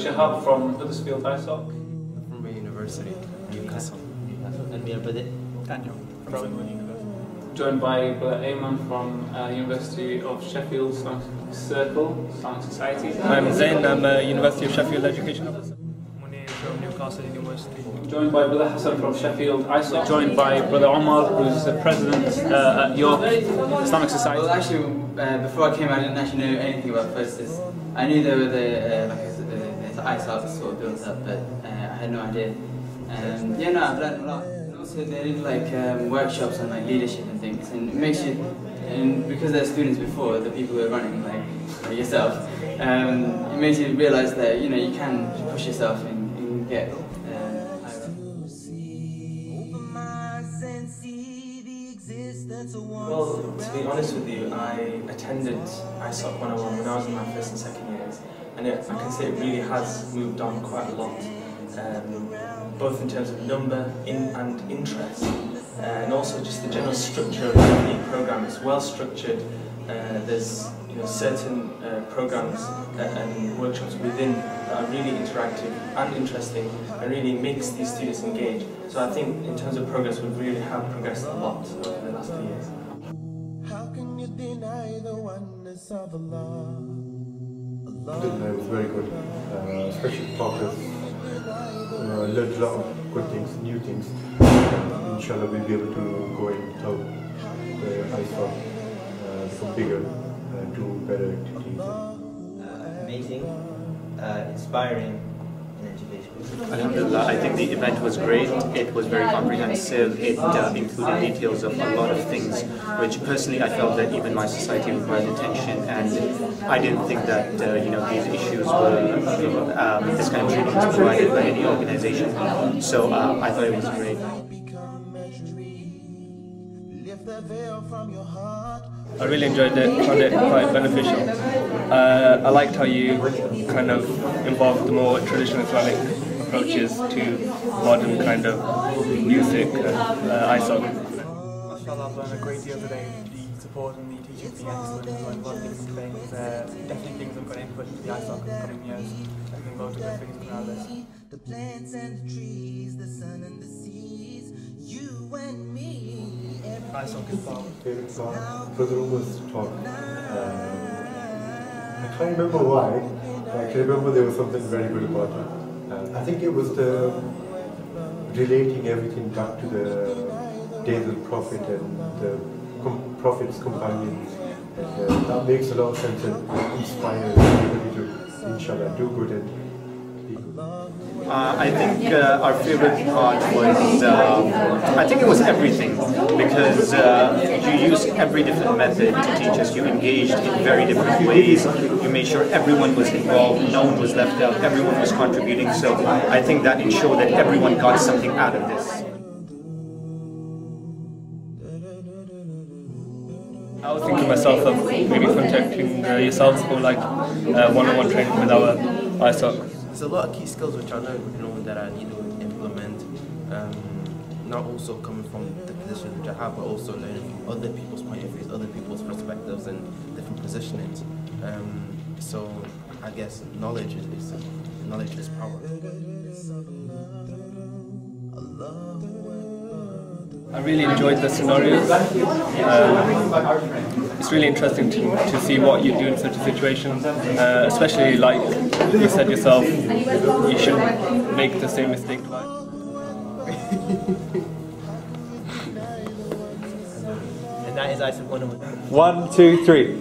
Shahab from Huddersfield ISOC. From a university, Newcastle. And we are Pradeep. Daniel from Sunderland University. Joined by Blair Ayman from uh, University of Sheffield Islamic Circle, Islamic Society. I'm Zain, I'm a University of Sheffield Education Officer. Munir from Newcastle University. Joined by Brother Hassan from Sheffield ISOC. Joined by Brother Omar, who's the president uh, at York Islamic Society. Well, actually, uh, before I came, I didn't actually know anything about FOSIS. I knew there were the uh, like I said, the, the ISOC sort of built up, but uh, I had no idea. Um, yeah, no, I've learned a lot. And also, they did like um, workshops on like leadership and things, and it makes you. And because they're students before, the people who are running, like, like yourself, um, it makes you realise that you know you can push yourself and, get. Uh. Well, to be honest with you, I attended ISOC 101 when I was in my first and second years, and it, I can say it really has moved on quite a lot, um, both in terms of number in, and interest, uh, and also just the general structure of the program. It's well structured. Uh, there's you know, certain uh, programs that, and workshops within that are really interactive and interesting and really makes these students engage. So I think in terms of progress, we really have progressed a lot over the last few years. How can you deny the oneness of Allah? Alhamdulillah, it was very good, uh, especially talkers. Uh, learned a lot of good things, new things. Inshallah, we'll be able to go and help the ISOC uh, bigger, uh, do better activities. Uh, amazing, uh, inspiring, and educational. Alhamdulillah, I think the event was great. It was very comprehensive. It uh, included details of a lot of things, which personally I felt that even my society required attention, and I didn't think that uh, you know these issues were um, this kind of training was provided by any organization. So uh, I thought it was great. I really enjoyed it, found it quite beneficial. Uh, I liked how you kind of involved the more traditional Islamic approaches to modern kind of music and uh, ISOC. I've learned a great deal today. The support and the teaching has been excellent. I've learned a lot of different things. Uh, definitely things I'm going to input into the ISOC in the coming years. I think loads of good things coming out of this. The plants and the trees, the sun and the ISOC is power. Favorite song, Brother Umar's talk. Uh, I can't remember why, I can remember there was something very good about it. I think it was the relating everything back to the days of the Prophet and the com- Prophet's companions. And, uh, that makes a lot of sense and inspires everybody to, inshallah, do good and. Uh, I think uh, our favorite part was, uh, I think it was everything, because uh, you used every different method to teach us. You engaged in very different ways. You made sure everyone was involved, no one was left out, everyone was contributing. So I think that ensured that everyone got something out of this. I was thinking myself of maybe contacting uh, yourselves for like uh, one-on-one training with our ISOC. There's a lot of key skills which I know, know that I need to implement. Um, not also coming from the position which I have, but also learning from other people's point of views, other people's perspectives, and different positionings. Um, so I guess knowledge is, is knowledge is power. I really enjoyed the scenarios. Um, it's really interesting to, to see what you do in such a situation, uh, especially like you said yourself, you shouldn't make the same mistake twice. And that is ISOC 101. One, two, three.